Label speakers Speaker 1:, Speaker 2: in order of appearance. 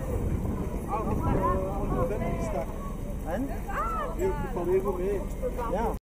Speaker 1: Oud, oud, oud, oud, oud,
Speaker 2: oud, oud, oud, mee. Ja.